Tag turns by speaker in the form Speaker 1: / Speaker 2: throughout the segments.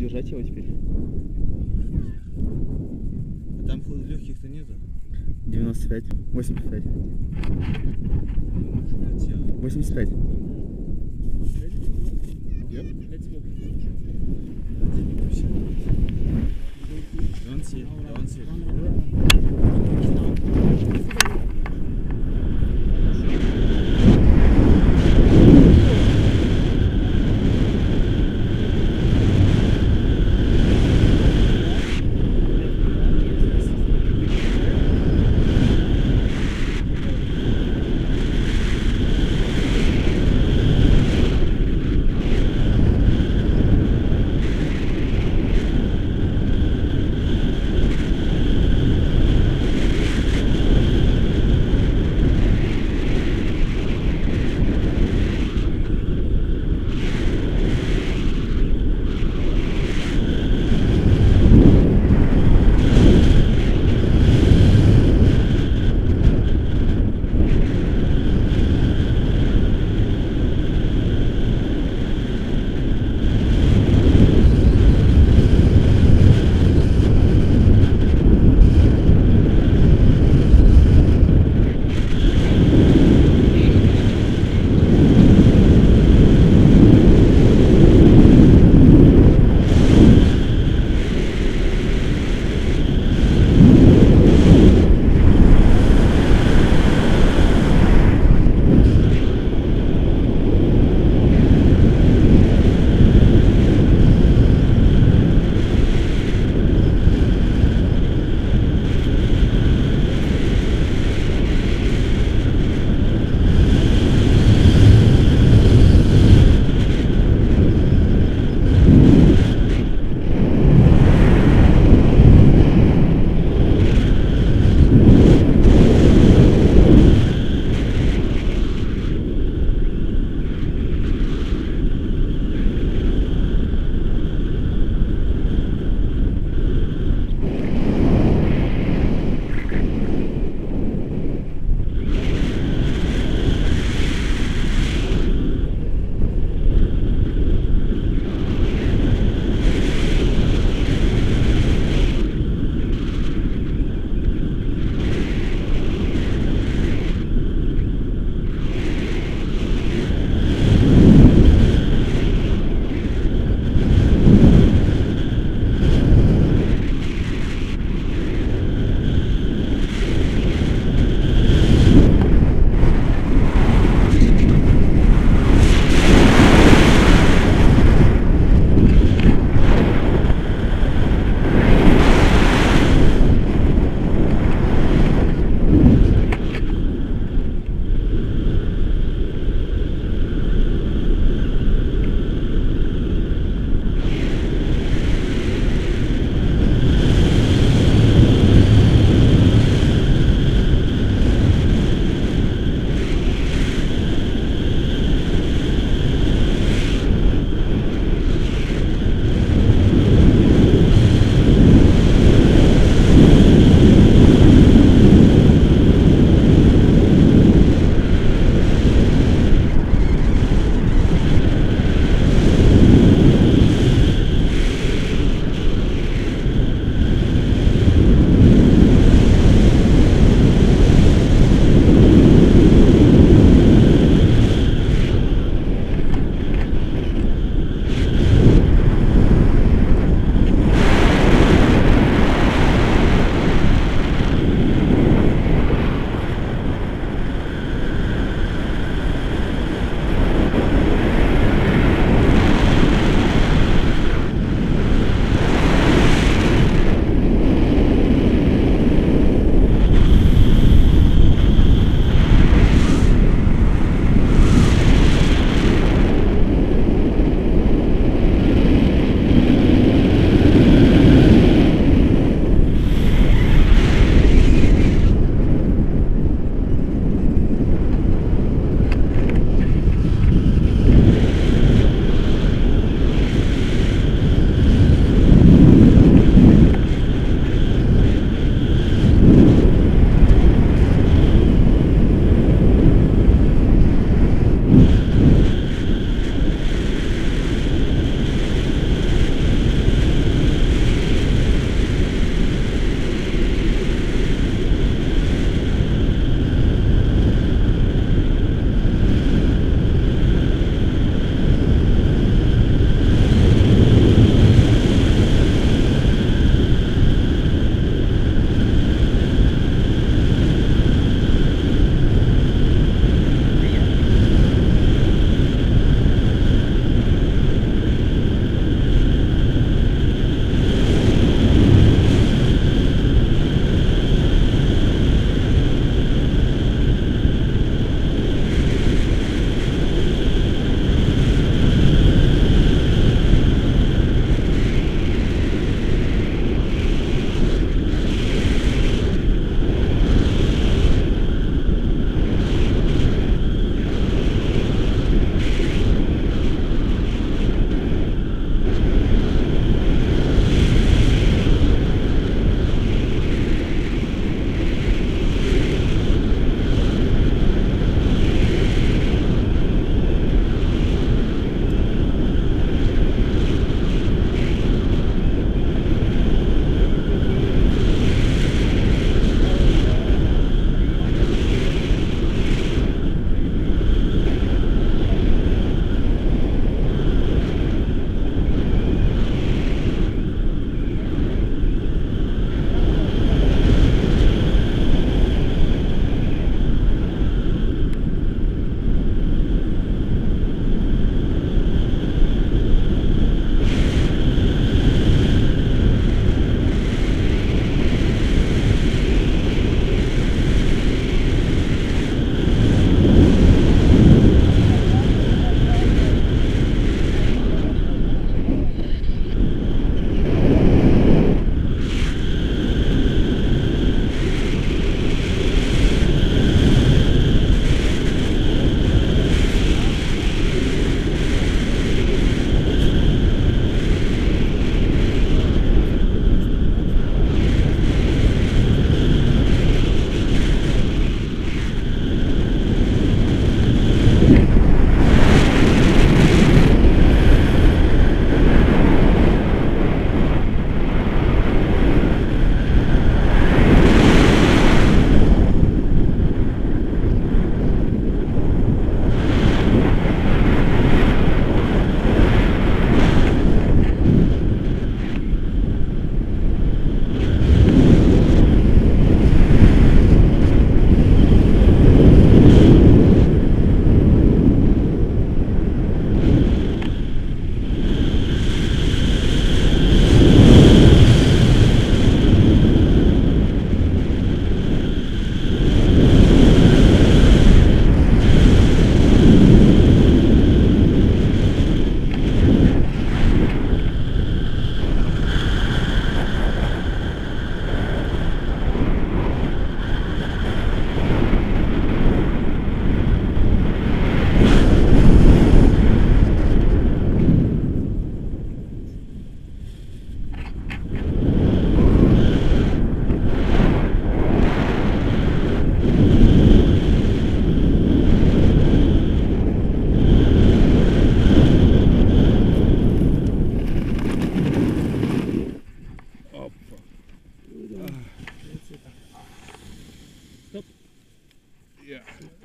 Speaker 1: держать его теперь.
Speaker 2: А там легких-то нету?
Speaker 1: 95. 85.
Speaker 2: Хотел.
Speaker 1: 85.
Speaker 2: Don't sit, don't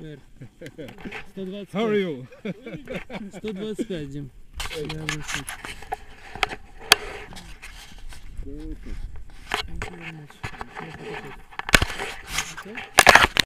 Speaker 2: Супер.
Speaker 3: 125.
Speaker 4: How are you?
Speaker 3: 125, Дим. Perfect.